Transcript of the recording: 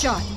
shot.